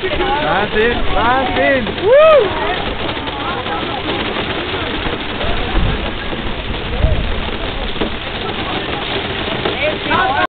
Martin! Martin! Woo!